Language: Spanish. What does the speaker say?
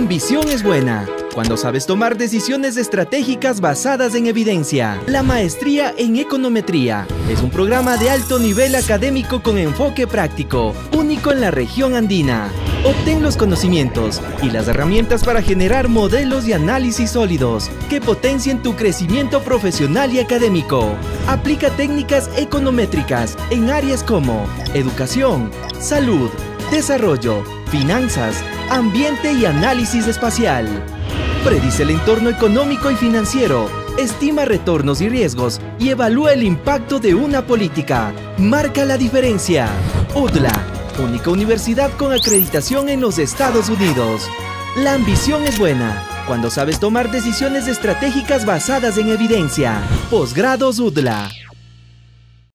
ambición es buena cuando sabes tomar decisiones estratégicas basadas en evidencia. La maestría en econometría es un programa de alto nivel académico con enfoque práctico, único en la región andina. Obtén los conocimientos y las herramientas para generar modelos y análisis sólidos que potencien tu crecimiento profesional y académico. Aplica técnicas econométricas en áreas como educación, salud, desarrollo, finanzas, ambiente y análisis espacial. Predice el entorno económico y financiero, estima retornos y riesgos y evalúa el impacto de una política. Marca la diferencia. UDLA, única universidad con acreditación en los Estados Unidos. La ambición es buena cuando sabes tomar decisiones estratégicas basadas en evidencia. Posgrados UDLA.